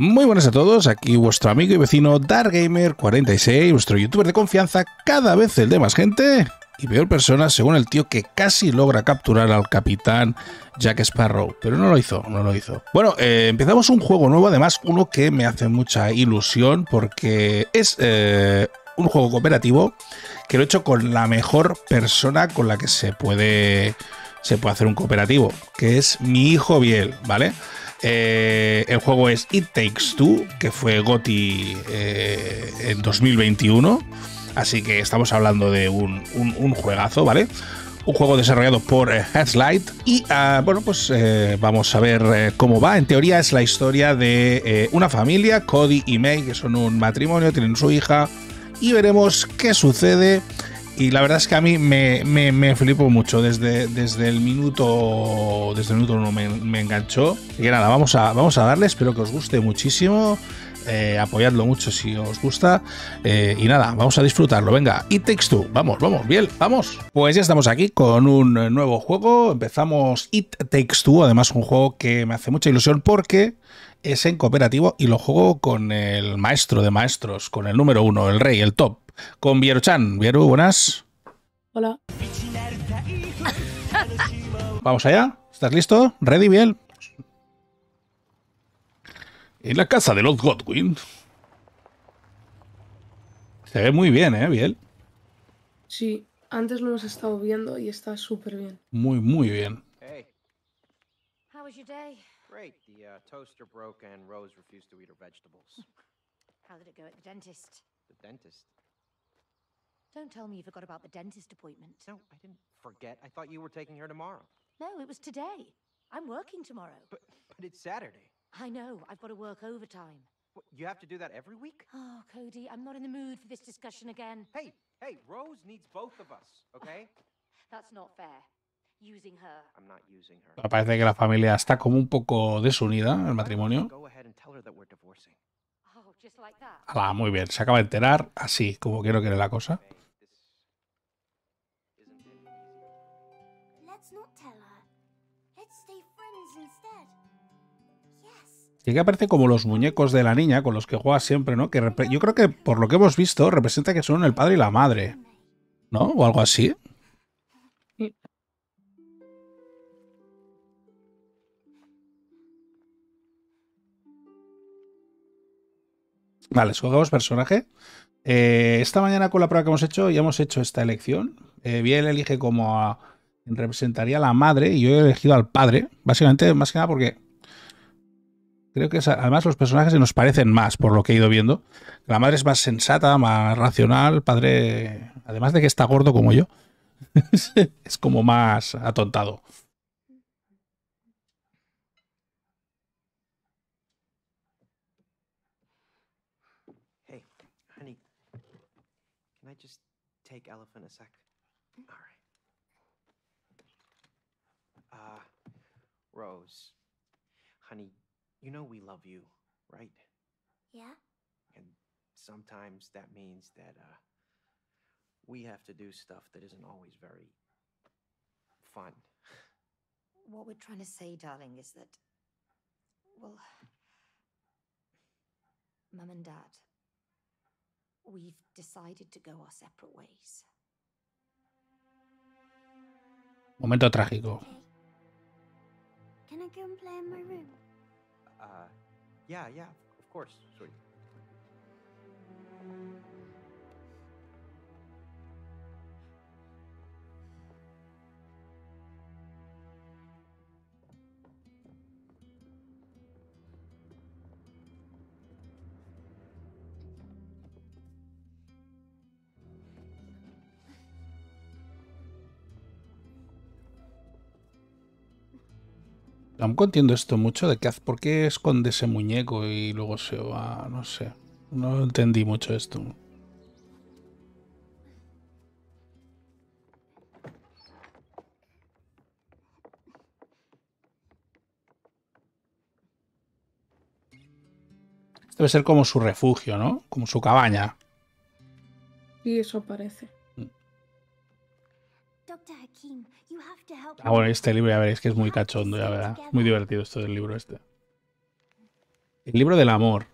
Muy buenas a todos, aquí vuestro amigo y vecino DarkGamer46, vuestro youtuber de confianza, cada vez el de más gente y peor persona según el tío que casi logra capturar al capitán Jack Sparrow, pero no lo hizo, no lo hizo. Bueno, eh, empezamos un juego nuevo, además uno que me hace mucha ilusión porque es eh, un juego cooperativo que lo he hecho con la mejor persona con la que se puede, se puede hacer un cooperativo, que es mi hijo Biel, ¿vale? Eh, el juego es It Takes Two, que fue GOTI eh, en 2021. Así que estamos hablando de un, juegazo, ¿vale? Un juego desarrollado por eh, Headlight. Y ah, bueno, pues vamos a ver cómo va. En teoría es la historia de una familia, Cody y May, que son un matrimonio, tienen su hija. Y veremos qué sucede y la verdad es que a mí me, me, flipo mucho. Desde, desde el minuto. Desde el minuto uno me, enganchó. Y nada, vamos a, vamos a darle. Espero que os guste muchísimo. Eh, apoyadlo mucho si os gusta. Eh, y nada, vamos a disfrutarlo. Venga, It Takes Two. Vamos, vamos, bien, vamos. Pues ya estamos aquí con un nuevo juego. Empezamos It Takes Two. Además, un juego que me hace mucha ilusión porque es en cooperativo y lo juego con el maestro de maestros, con el número uno, el rey, el top con Vieru-chan. Vieru, buenas. Hola. Vamos allá. ¿Estás listo? ¿Ready, Biel? En la casa de los Godwin. Se ve muy bien, ¿eh, Biel? Sí, antes lo hemos estado viendo y está súper bien. Muy, muy bien. Hey. How was your day? Great. The uh, toaster broke and Rose refused to eat her vegetables. How did it go at the dentist? The dentist? Don't tell me you forgot about the dentist appointment. No, I didn't forget. I thought you were taking her tomorrow. No, it was today. I'm working tomorrow. But, but it's Saturday. I know. I've got to work overtime. What, you have to do that every week? Oh, Cody, I'm not in the mood for this discussion again. Hey, hey, Rose needs both of us, okay? Ah, that's not fair. Using her. I'm not using her. Parece que la familia está como un poco desunida, el matrimonio. Go ahead and tell her that we're divorcing. Ah, muy bien. Se acaba de enterar así, como quiero que la cosa. Sí que aparece como los muñecos de la niña con los que juega siempre, ¿no? Que yo creo que por lo que hemos visto representa que son el padre y la madre, ¿no? O algo así. Vale, escogemos personaje. Eh, esta mañana con la prueba que hemos hecho ya hemos hecho esta elección. Eh, elige como a, representaría a la madre y yo he elegido al padre. Básicamente, más que nada porque creo que además los personajes se nos parecen más por lo que he ido viendo. La madre es más sensata, más racional. Padre, además de que está gordo como yo, es como más atontado. Rose, honey, You know we love you, right? Yeah? And sometimes that means that uh, we have to do stuff that isn't always very fun. What we're trying to say, darling, is that, well, Mum and Dad, we've decided to go our separate ways. Momento trágico. Can I go and play in my room? Uh, yeah, yeah, of course, sweetie. Tampoco entiendo esto mucho de que por qué esconde ese muñeco y luego se va, no sé. No entendí mucho esto. Debe ser como su refugio, ¿no? Como su cabaña. Sí, eso parece. Ah, bueno, este libro ya veréis que es muy cachondo, ya verá. Muy divertido esto del libro este. El libro del amor.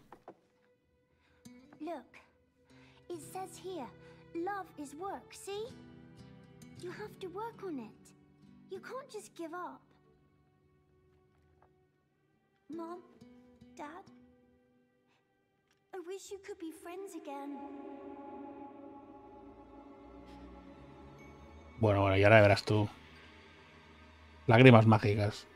Mom, Dad, I wish you could be friends again. Bueno, bueno, y ahora verás tú. Lágrimas mágicas.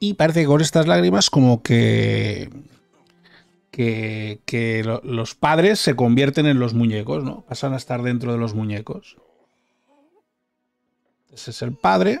Y parece que con estas lágrimas como que que, que lo- los padres se convierten en los muñecos, ¿no? Pasan a estar dentro de los muñecos. Ese es el padre.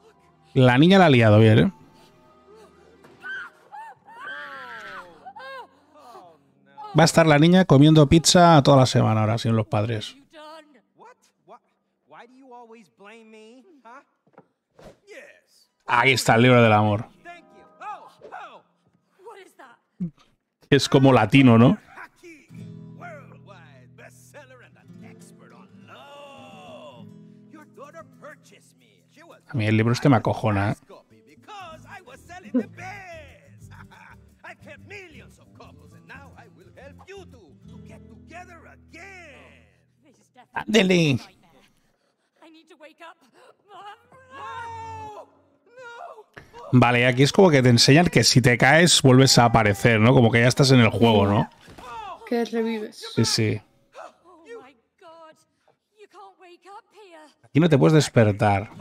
La niña la ha liado bien, ¿eh? Va a estar la niña comiendo pizza toda la semana ahora, sin los padres. Ahí está el libro del amor. Es como latino, ¿no? A mí el libro este me acojona, ¿eh? Ándele. Vale, aquí es como que te enseñan que si te caes vuelves a aparecer, ¿no? Como que ya estás en el juego, ¿no? Que revives. Sí, sí. Oh. Aquí no te puedes despertar.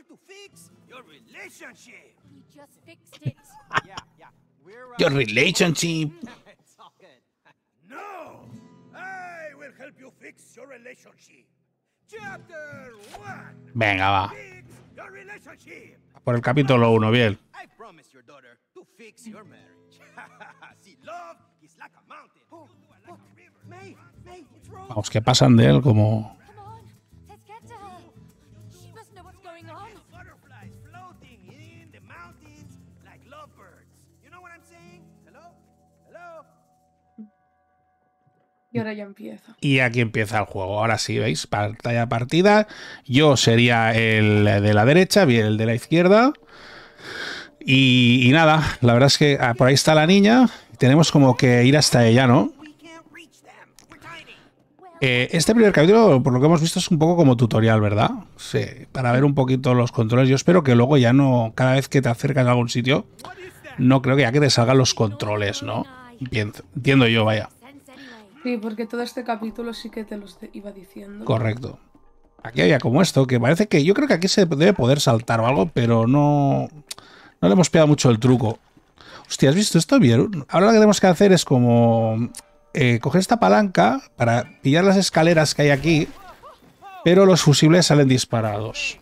Here to fix your relationship. We just fixed it. yeah, yeah. We're. Uh, Your relationship. it's all good. No! I will help you fix your relationship. Chapter 1 Venga, va. Fix your relationship. Por el capítulo 1, bien. I promised your daughter to fix your marriage. See, love is like a mountain. Oh, look, May, May, it's Rose. Vamos, que pasan de él como... Y ahora ya empieza. Y aquí empieza el juego. Ahora sí, ¿veis? Pantalla partida. Yo sería el de la derecha, bien el de la izquierda. Y, nada, la verdad es que ah, por ahí está la niña. Tenemos como que ir hasta ella, ¿no? Eh, este primer capítulo, por lo que hemos visto, es un poco como tutorial, ¿verdad? Sí, para ver un poquito los controles. Yo espero que luego ya no, cada vez que te acercas a algún sitio, no creo que ya que te salgan los controles, ¿no? Entiendo yo, vaya. Sí, porque todo este capítulo sí que te los iba diciendo. Correcto. Aquí había como esto, que parece que yo creo que aquí se debe poder saltar o algo, pero no, no le hemos pegado mucho el truco. Hostia, ¿has visto esto, Vieru? Ahora lo que tenemos que hacer es como eh, coger esta palanca para pillar las escaleras que hay aquí, pero los fusibles salen disparados.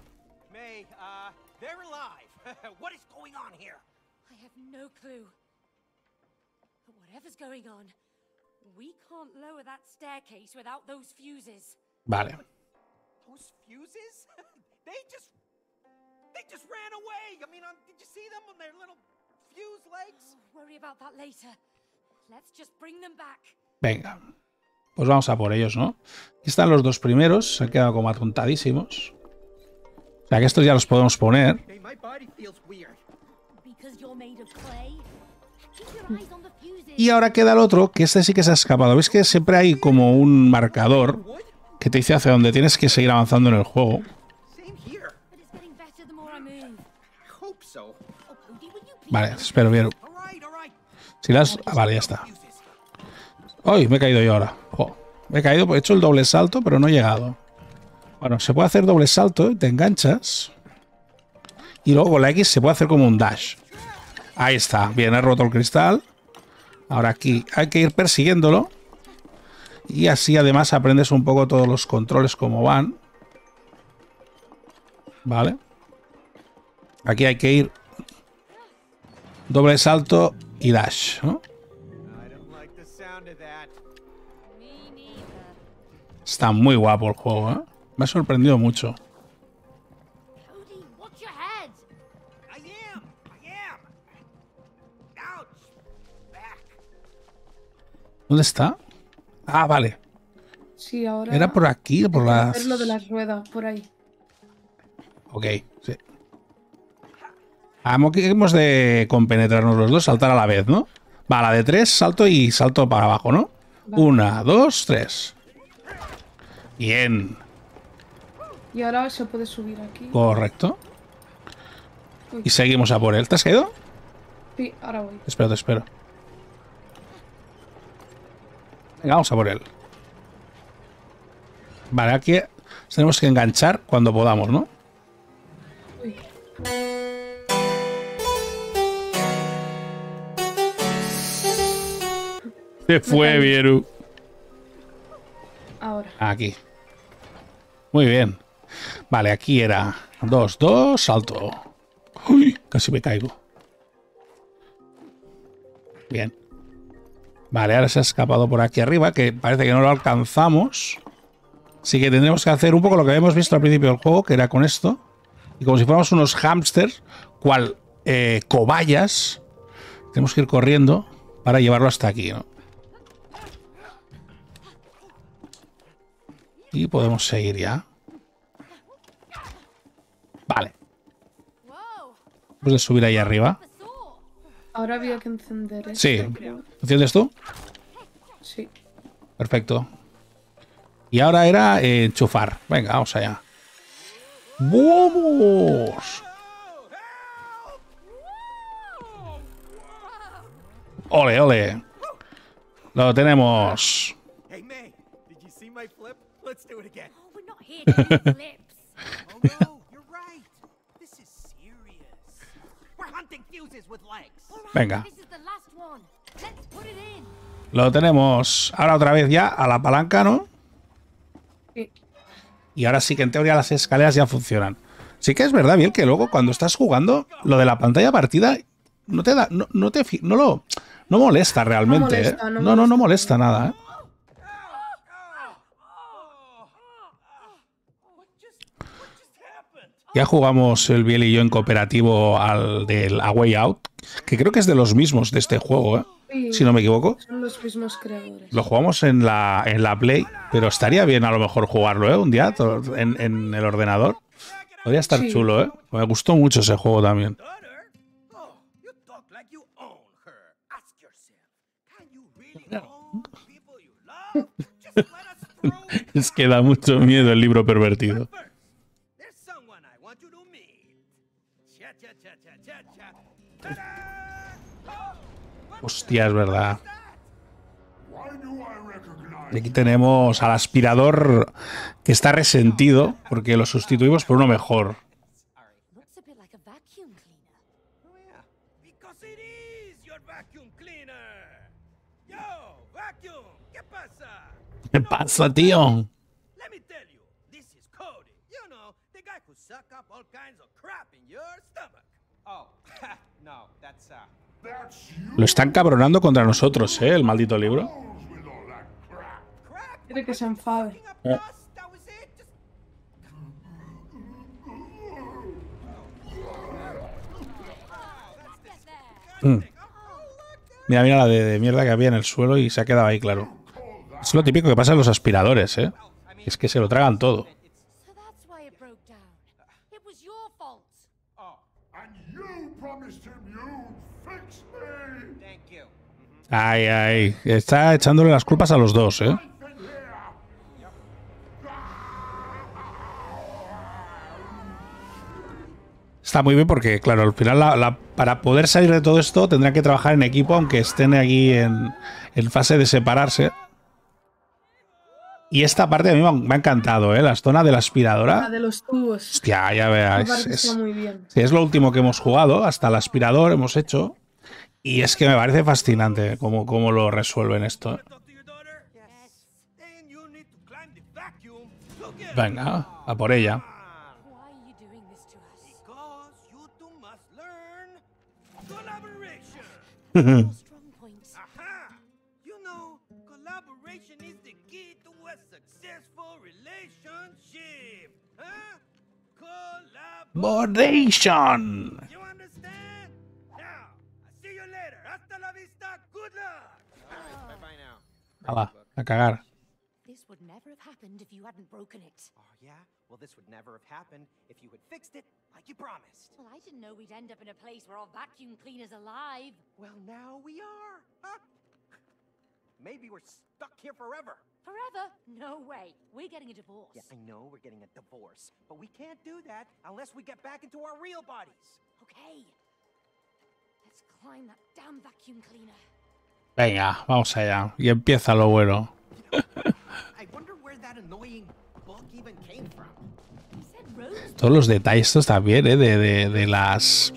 Lower that staircase without those fuses. Vale. Those fuses? they just. They just ran away. I mean, um, did you see them on their little fuse legs? Worry about that later. Let's just bring them back. Venga. Pues vamos a por ellos, ¿no? Aquí están los dos primeros, se han quedado como atontadísimos. O sea que estos ya los podemos poner. Y ahora queda el otro, que este sí que se ha escapado. ¿Ves que siempre hay como un marcador que te dice hacia dónde tienes que seguir avanzando en el juego? Vale, espero bien. Si las... ah, vale, ya está. ¡Ay! Me he caído yo ahora. Me he caído, he hecho el doble salto, pero no he llegado. Bueno, se puede hacer doble salto te enganchas. Y luego con la X se puede hacer como un dash. Ahí está. Bien, he roto el cristal. Ahora aquí hay que ir persiguiéndolo. Y así además aprendes un poco todos los controles como van. Vale. Aquí hay que ir doble salto y dash, ¿no? Está muy guapo el juego, ¿eh? Me ha sorprendido mucho. ¿Dónde está? Ah, vale. Sí, ahora. Era por aquí, por las... Es lo de las ruedas, por ahí. Ok, sí. Ah, hemos- hemos de compenetrarnos los dos, saltar a la vez, ¿no? Va, la de tres, salto y salto para abajo, ¿no? Vale. Una, dos, tres. Bien, Y ahora se puede subir aquí. correcto. Y seguimos a por él. ¿Te has caído? Sí, ahora voy. Te espero, te espero. Venga, vamos a por él. Vale, aquí tenemos que enganchar cuando podamos, ¿no? Uy. Se fue, Vieru. Ahora. Aquí. Muy bien. Vale, aquí era 2, 2, salto. Uy, casi me caigo. Bien. Vale, ahora se ha escapado por aquí arriba, que parece que no lo alcanzamos. Así que tendremos que hacer un poco lo que habíamos visto al principio del juego, que era con esto. Y como si fuéramos unos hámsters, cual eh, cobayas, tenemos que ir corriendo para llevarlo hasta aquí, ¿no? Y podemos seguir ya. Vale. Whoa! Puedes subir ahí arriba. Ahora había que encender esto. Sí. ¿Enciendes tú? Sí. Perfecto. Y ahora era eh, enchufar. Venga, vamos allá. ¡Vamos! Ole, ole. Lo tenemos. in. Lo tenemos. Ahora otra vez ya a la palanca, ¿no? Sí. Y ahora sí que en teoría las escaleras ya funcionan. Sí que es verdad, bien, que luego cuando estás jugando, lo de la pantalla partida no te da, no, no te fi- no lo no molesta realmente, molesta, ¿eh? no No, no, no molesta. molesta nada, ¿eh? Ya jugamos el Biel y yo en cooperativo al del A Way Out, que creo que es de los mismos de este juego, ¿eh? Sí, Si no me equivoco. Son los mismos creadores. Lo jugamos en la, en la Play, pero estaría bien a lo mejor jugarlo, ¿eh? Un día to- en, en el ordenador. Podría estar Sí. chulo, ¿eh? Me gustó mucho ese juego también. Es que da mucho miedo el libro pervertido. Hostia, es verdad. Y aquí tenemos al aspirador que está resentido porque lo sustituimos por uno mejor. Oh ¿qué pasa? ¿Qué pasa, tío? Lo están cabronando contra nosotros, ¿eh? El maldito libro. Quiere que se enfade. It. Just Mira, mira la de, de mierda que había en el suelo y se ha quedado ahí, claro. Es lo típico que pasa en los aspiradores, ¿eh? Es que se lo tragan todo. So that's why it broke down. It was your fault. And you promised him you'd fix me. thank you. Ay, ay. Está echándole las culpas a los dos, ¿eh? Está muy bien porque, claro, al final la- la- para poder salir de todo esto tendrán que trabajar en equipo, aunque estén aquí en, en fase de separarse. Y esta parte a mí me ha, encantado, ¿eh? La zona de la aspiradora. La de los tubos. Hostia, ya veáis. Es, sí, es lo último que hemos jugado. Hasta el aspirador hemos hecho. Y es que me parece fascinante cómo, cómo lo resuelven esto. ¿eh? Talk to your daughter? Ah, now. Hala, a cagar. This would never have happened if you hadn't broken it. Oh, yeah? Well, this would never have happened if you had fixed it like you promised. Well, I didn't know we'd end up in a place where our vacuum cleaner's alive. Well, now we are. Huh? Maybe we're stuck here forever. Forever? No way. We're getting a divorce. Yeah, I know we're getting a divorce, but we can't do that unless we get back into our real bodies. Okay. Let's climb that damn vacuum cleaner. Venga, vamos allá. Y empieza lo bueno. I wonder where that annoying book even came from. You said Rose Todos los detalles estos también, ¿eh? De, de- de las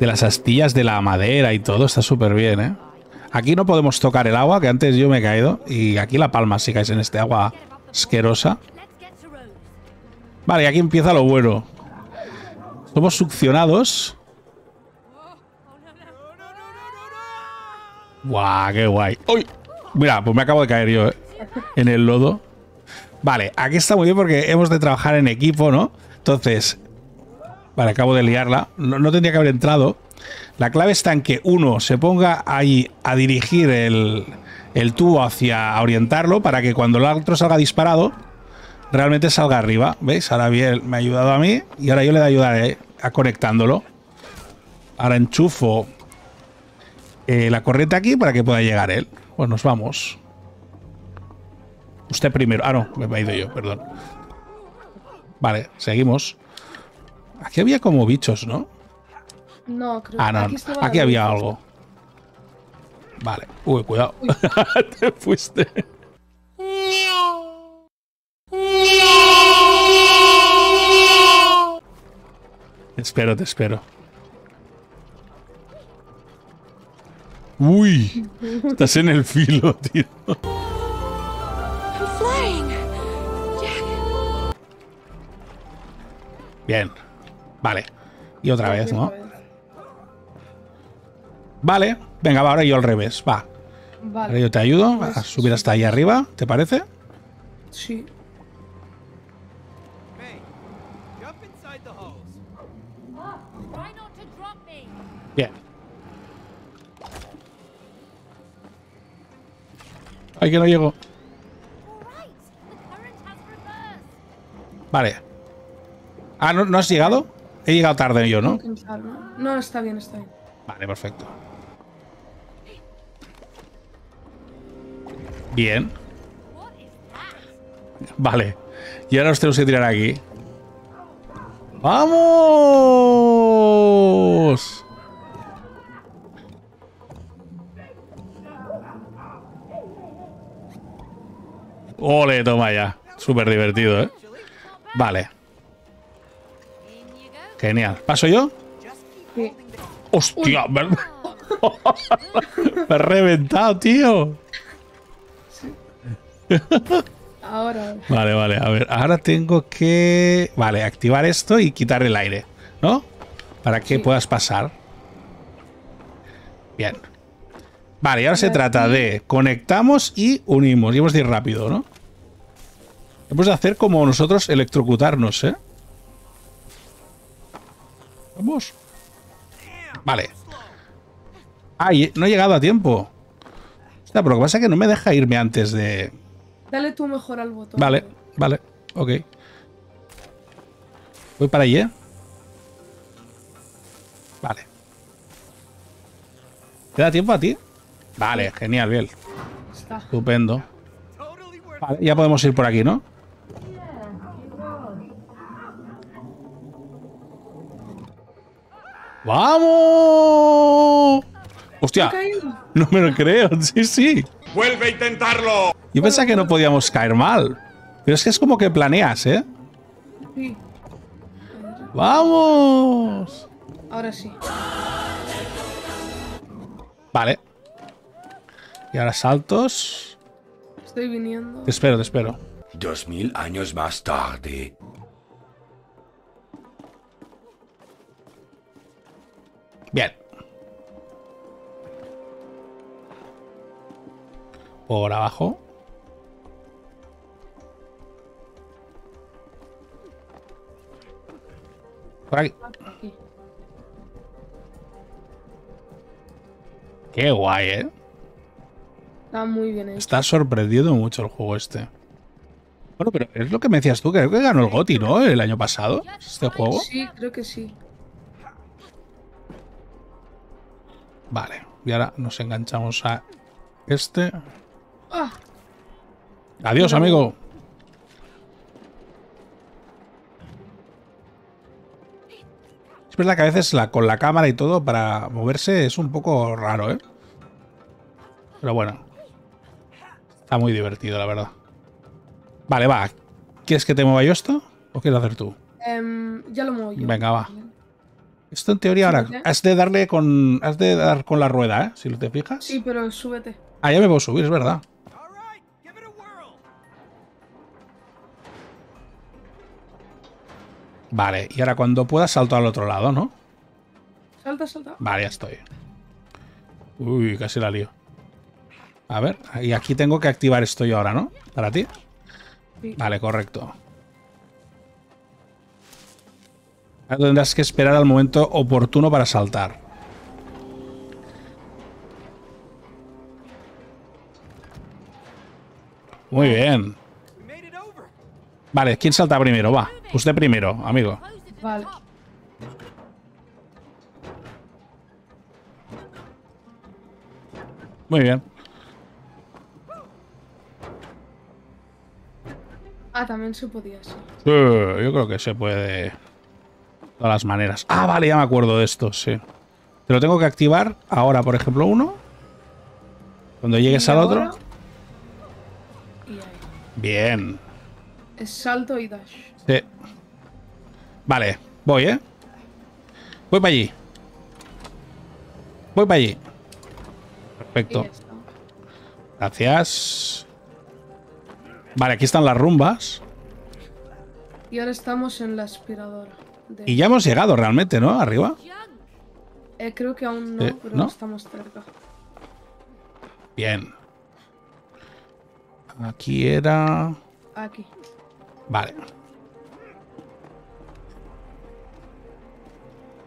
de las astillas de la madera y todo está súper bien, ¿eh? Aquí no podemos tocar el agua, que antes yo me he caído. Y aquí la palma si caes en este agua asquerosa. Vale, y aquí empieza lo bueno. Somos succionados. Guau, qué guay. ¡Uy! Mira, pues me acabo de caer yo, ¿eh? En el lodo. Vale, aquí está muy bien porque hemos de trabajar en equipo, ¿no? Entonces, vale, acabo de liarla. No, no tendría que haber entrado. La clave está en que uno se ponga ahí a dirigir el, el tubo hacia a orientarlo para que cuando el otro salga disparado, realmente salga arriba. ¿Veis? Ahora bien, me ha ayudado a mí y ahora yo le ayudaré a conectándolo. Ahora enchufo eh, la corriente aquí para que pueda llegar él. Pues nos vamos. Usted primero. Ah, no, me he ido yo, perdón. Vale, seguimos. Aquí había como bichos, ¿no? No, creo Ah, no, aquí, estaba la aquí había algo. Vale. Uy, cuidado. Te fuiste. Te espero, te espero. Uy, estás en el filo, tío. Bien. Vale. Y otra vez, ¿no? Vale. Venga, va, ahora yo al revés. Va. Ahora Vale. yo te ayudo a subir hasta ahí arriba, ¿te parece? Sí. Ay, que no llego. Vale. Ah, ¿no, ¿no has llegado? He llegado tarde yo, ¿no? ¿no? Está bien, está bien. Vale, perfecto. Bien. Vale. Y ahora os tenemos que tirar aquí. ¡Vamos! Ole, toma ya. Súper divertido, ¿eh? Vale, genial. ¿Paso yo? Sí. ¡Hostia! Me, me he reventado, tío. Ahora. Vale, vale, a ver, ahora tengo que... Vale, activar esto y quitar el aire, ¿no? Para que Sí. puedas pasar. Bien. Vale, y ahora se trata de conectamos y unimos. Y hemos de ir rápido, ¿no? Hemos de hacer como nosotros electrocutarnos, ¿eh? Vamos. Vale. Ay, no he llegado a tiempo. Hostia, pero lo que pasa es que no me deja irme antes de... Dale tú mejor al botón. Vale, vale, ok. Voy para allí, ¿eh? Vale. ¿Te da tiempo a ti? Vale, genial, bien. Está. Estupendo. Vale, ya podemos ir por aquí, ¿no? ¡Vamos! ¡Hostia! No me lo creo, sí, sí. ¡Vuelve a intentarlo! Yo pensaba que no podíamos caer mal. Pero es que es como que planeas, ¿eh? Sí, ¡Vamos! ahora sí. Vale. Y ahora saltos. Estoy viniendo. Te espero, te espero. Dos mil años más tarde. Bien. Por abajo. Por aquí. Qué guay, ¿eh? Está muy bien hecho. Está sorprendiendo mucho el juego este. Bueno, pero es lo que me decías tú, creo que ganó el GOTY, ¿no? El año pasado, este juego. Sí, creo que sí. Vale, y ahora nos enganchamos a este. ¡Ah! Adiós, amigo. Es verdad que a veces la, con la cámara y todo para moverse es un poco raro, ¿eh? Pero bueno. Está muy divertido, la verdad. Vale, va. ¿Quieres que te mueva yo esto? ¿O quieres hacer tú? Em, ya lo muevo yo. Venga, va. Esto en teoría ahora Súbete. has de darle con. Has de dar con la rueda, ¿eh? Si te fijas. Sí, pero súbete. Ah, ya me puedo subir, es verdad. Vale, y ahora cuando pueda salto al otro lado, ¿no? Salta, salta. Vale, ya estoy. Uy, casi la lío. A ver, y aquí tengo que activar esto yo ahora, ¿no? ¿Para ti? Sí. Vale, correcto. Ahora tendrás que esperar al momento oportuno para saltar. Muy bien. Vale, ¿quién salta primero? Va, usted primero, amigo. Vale. Muy bien. Ah, también se podía, sí. Sí, yo creo que se puede de todas las maneras. Ah, vale, ya me acuerdo de esto, sí. Te lo tengo que activar ahora, por ejemplo, uno. Cuando llegues al otro. Y ahí. Bien. Es salto y dash. Sí. Vale, voy, ¿eh? Voy para allí. Voy para allí. Perfecto. Gracias. Vale, aquí están las rumbas. Y ahora estamos en la aspiradora. de- Y ya hemos llegado realmente, ¿no? Arriba. Eh, creo que aún no, Eh, pero ¿no? estamos cerca. Bien. Aquí era... Aquí. Vale.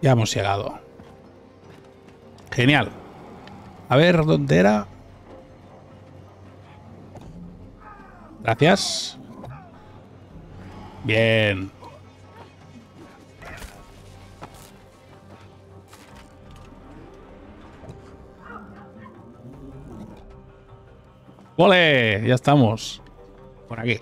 Ya hemos llegado. Genial. A ver, ¿dónde era? Gracias. Bien. ¡Ole! Ya estamos. Por aquí.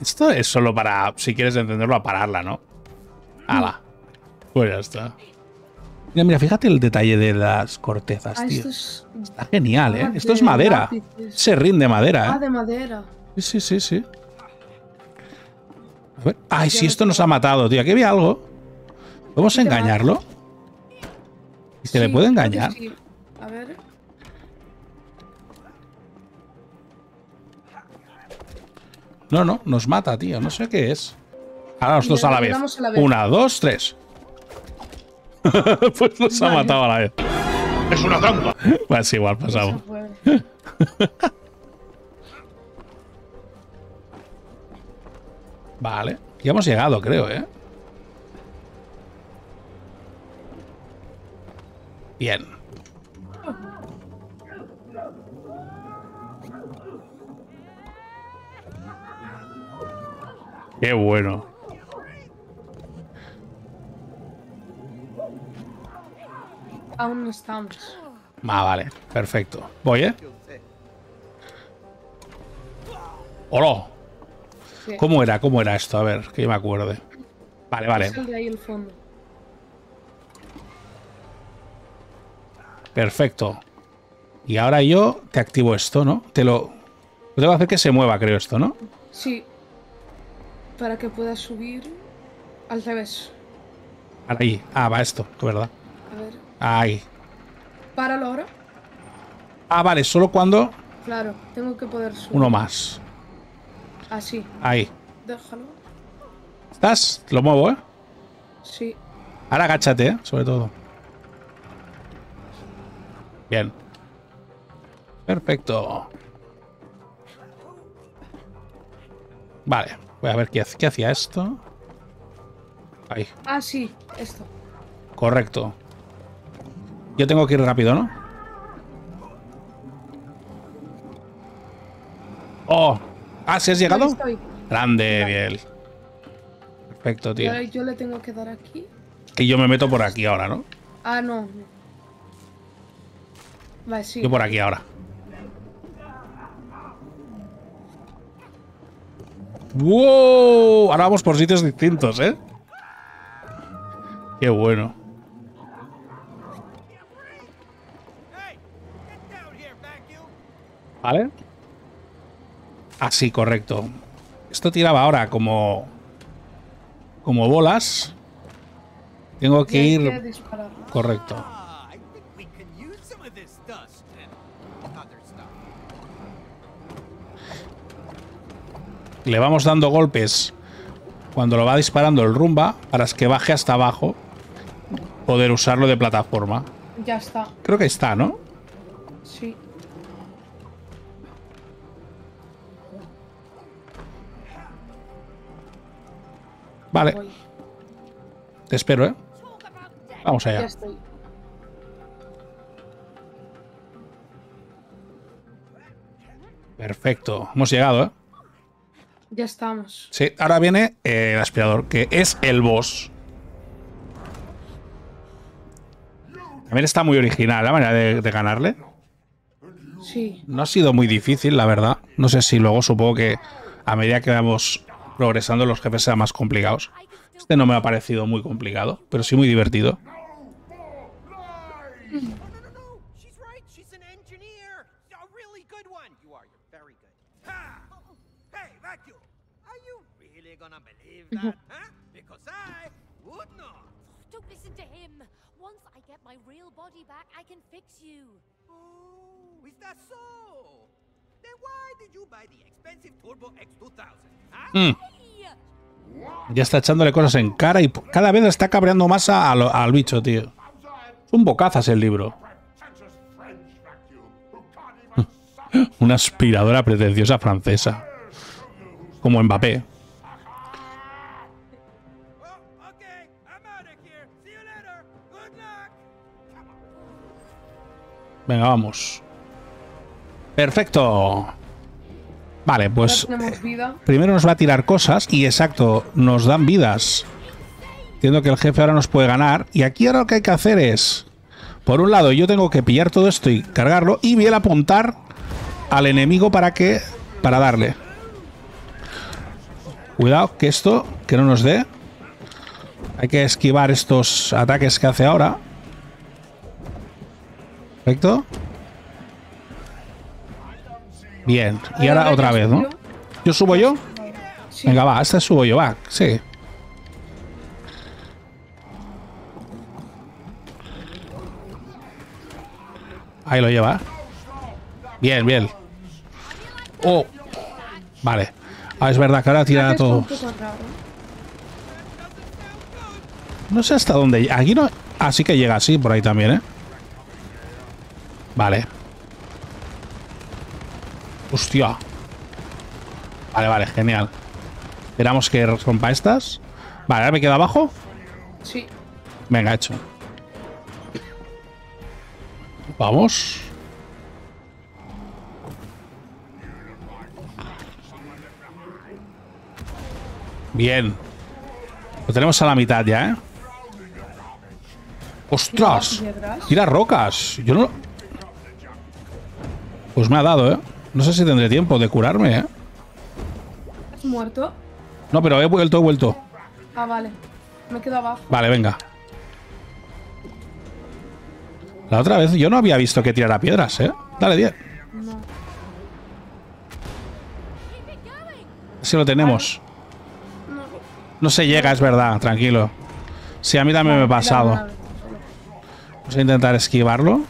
Esto es solo para, si quieres entenderlo, a pararla, ¿no? ¡Hala! Pues ya está. Mira, mira, fíjate el detalle de las cortezas, Ah, tío. esto es. Está genial, ¿eh? ah, Esto es de madera. lápices. Se rinde madera, Ah, ¿eh? de madera. Sí, sí, sí. A ver. Ay, si esto nos ha matado, tío. Aquí había algo. ¿Podemos engañarlo? ¿Y se le puede engañar? sí. A ver. No, no, nos mata, tío. No sé qué es. Ahora los dos le a la vez. damos a la vez. Una, dos, tres. pues nos ha matado a la vez. ¡Es una trampa! Pues igual pasamos. Vale. Ya hemos llegado, creo, ¿eh? Bien. Qué bueno. Aún no estamos. Ah, vale. Perfecto. Voy, ¿eh? ¡Hola! Sí. ¿Cómo era? ¿Cómo era esto? A ver, que yo me acuerde. Vale, vale. Es el de ahí el fondo. Perfecto. Y ahora yo te activo esto, ¿no? Te lo... Lo tengo que hacer que se mueva, creo, esto, ¿no? Sí. Para que puedas subir al revés. Ahí. Ah, va esto, de verdad. A ver. Ahí. Páralo ahora. Ah, vale, solo cuando Claro, tengo que poder subir. uno más. Así. Ahí. Déjalo. ¿Estás? Lo muevo, ¿eh? Sí. Ahora agáchate, ¿eh? Sobre todo. Bien. Perfecto. Vale. Voy a ver qué, qué hacía esto. Ahí. Ah, sí. Esto. Correcto. Yo tengo que ir rápido, ¿no? Oh. Ah, ¿sí has llegado? Estoy. Grande, bien. Perfecto, Y tío. ahora yo le tengo que dar aquí. Y yo me meto por aquí ahora, ¿no? Ah, no. no. Vale, sí. Yo por aquí ahora. ¡Wow! Ahora vamos por sitios distintos, ¿eh? Qué bueno. ¿Vale? Así, correcto. Esto tiraba ahora como... Como bolas. Tengo que ir... Correcto. Ah. Le vamos dando golpes cuando lo va disparando el rumba para que baje hasta abajo. Poder usarlo de plataforma. Ya está. Creo que está, ¿no? Sí. Vale, Voy. te espero, ¿eh? Vamos Ya allá. estoy. Perfecto. Hemos llegado, ¿eh? Ya estamos. Sí, ahora viene eh, el aspirador, que es el boss. También está muy original la manera de, de ganarle. Sí. No ha sido muy difícil, la verdad. No sé si luego supongo que a medida que vamos progresando los jefes sean más complicados. Este no me ha parecido muy complicado, pero sí muy divertido. My real body back, I can fix you. Oh, is that so? Mm, Hey! ya está echándole cosas en cara y cada vez está cabreando más al bicho, tío. Es un bocazas el libro. Una aspiradora pretenciosa francesa. Como Mbappé. Venga, vamos. Perfecto. Vale, pues vida. primero nos va a tirar cosas y exacto, nos dan vidas. Entiendo que el jefe ahora nos puede ganar. Y aquí ahora lo que hay que hacer es, por un lado, yo tengo que pillar todo esto y cargarlo y bien apuntar al enemigo para que, para darle. Cuidado que esto, que no nos dé. Hay que esquivar estos ataques que hace ahora. Perfecto. Bien. Y ahora otra vez, ¿no? ¿Yo subo yo? Sí. Venga, va, esta subo yo, va. Sí. Ahí lo lleva. Bien, bien. Oh. Vale. Ah, es verdad que ahora tira Haces todo. un poco raro. No sé hasta dónde. Aquí no. Así que llega así, por ahí también, ¿eh? Vale. Hostia. Vale, vale, genial. Esperamos que rompa estas. Vale, ahora me quedo abajo. Sí. Venga, hecho. Vamos. Bien. Lo tenemos a la mitad ya, ¿eh? ¡Ostras! Tira rocas. Yo no... Pues me ha dado, ¿eh? No sé si tendré tiempo de curarme, ¿eh? ¿Has muerto? No, pero he vuelto, he vuelto. Ah, vale. Me quedo abajo. Vale, venga. La otra vez yo no había visto que tirara piedras, ¿eh? Dale, 10. No. Si lo tenemos. No. No se llega, es verdad, tranquilo. Sí, a mí también me he pasado. Vamos a intentar esquivarlo.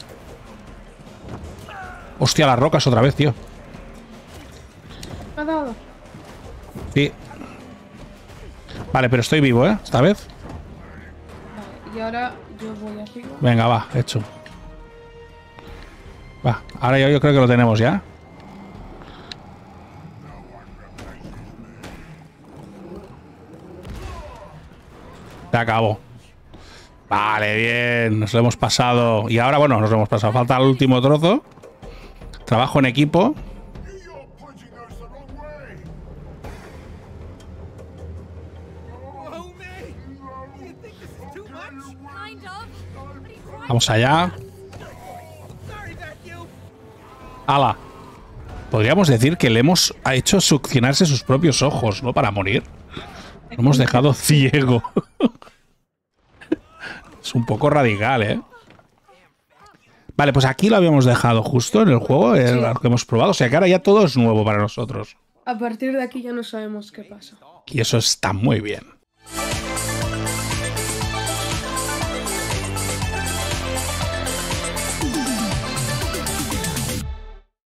Hostia, las rocas otra vez, tío. Sí. Vale, pero estoy vivo, ¿eh? Esta vez. Vale, y ahora yo voy arriba. Venga, va, hecho. Va, ahora yo, yo creo que lo tenemos ya. Se acabó. Vale, bien, nos lo hemos pasado. Y ahora, bueno, nos lo hemos pasado. Falta el último trozo. Trabajo en equipo. Vamos allá. Sorry, vacuum. Ala. Podríamos decir que le hemos hecho succionarse sus propios ojos, ¿no? Para morir. Lo hemos dejado ciego. es un poco radical, ¿eh? Vale, pues aquí lo habíamos dejado justo en el juego, lo que hemos probado. O sea que ahora ya todo es nuevo para nosotros. A partir de aquí ya no sabemos qué pasa. Y eso está muy bien.